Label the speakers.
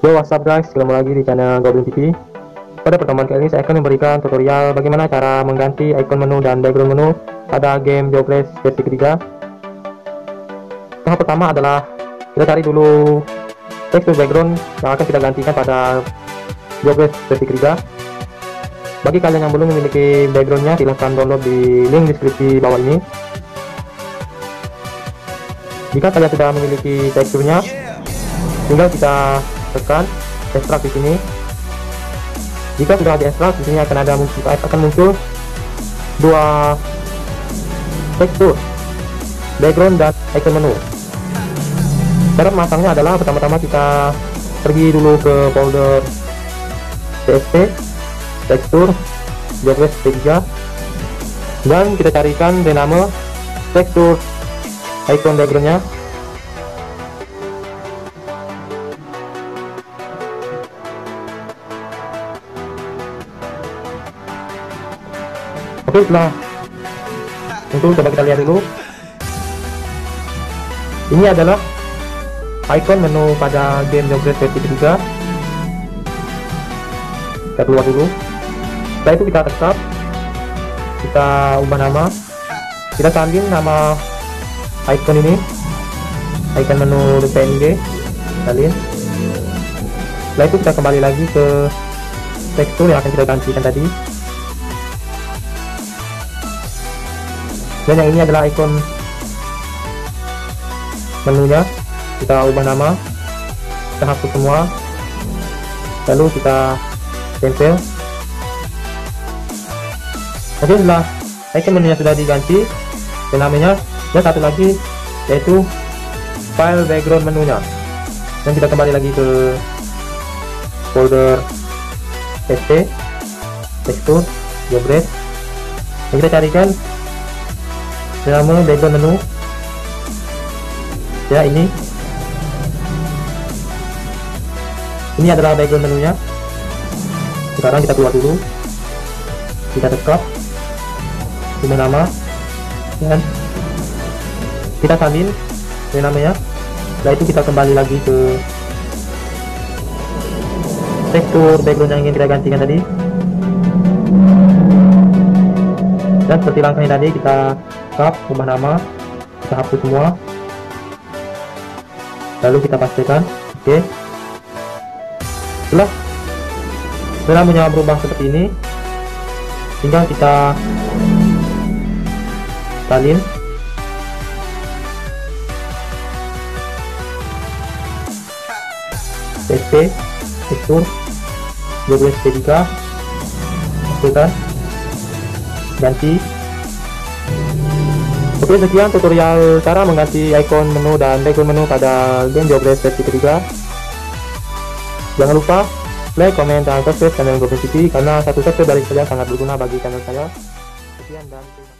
Speaker 1: Halo what's up guys, ketemu lagi di channel Goblin TV Pada pertemuan kali ini saya akan memberikan tutorial bagaimana cara mengganti icon menu dan background menu pada game Jogles versi ketiga. Tahap pertama adalah kita cari dulu tekstur background yang akan kita gantikan pada Jogles versi ketiga. Bagi kalian yang belum memiliki backgroundnya silahkan download di link deskripsi bawah ini. Jika kalian sudah memiliki teksturnya tinggal kita tekan ekstrak di sini. Jika sudah di ekstrak di sini akan ada muncul akan muncul dua tekstur background dan icon menu. Cara memasangnya adalah pertama-tama kita pergi dulu ke folder CSV tekstur JavaScript P3 dan kita carikan rename tekstur icon backgroundnya oke setelah itu coba kita lihat dulu. Ini adalah icon menu pada game Jogres versi ketiga kita keluar dulu. Setelah itu kita tetap kita ubah nama. Kita salin nama icon ini. Icon menu PNG salin setelah itu kita kembali lagi ke tekstur yang akan kita gantikan tadi dan yang ini adalah icon menunya kita ubah nama kita hapus semua lalu kita cancel oke setelah icon menunya sudah diganti dan namanya dan satu lagi yaitu file background menunya dan kita kembali lagi ke folder st tekstur jobres dan kita carikan nama background menu? Ya ini. Ini adalah background menunya. Sekarang kita keluar dulu. Kita tekap ini nama. Dan kita salin ini namanya. Setelah itu kita kembali lagi ke tekstur background yang ingin kita gantikan tadi. Dan seperti langkahnya tadi kita backup ubah nama kita hapus semua. Lalu kita pastikan oke. Okay. setelah setelah namanya berubah seperti ini. Tinggal kita salin PSP tekstur 12 P3 masukkan ganti Oke sekian tutorial cara mengganti icon menu dan background menu pada game Jobres versi ketiga. Jangan lupa like, comment, dan subscribe channel Goblin TV karena satu subscribe dari kalian sangat berguna bagi channel saya. Sekian dan terima kasih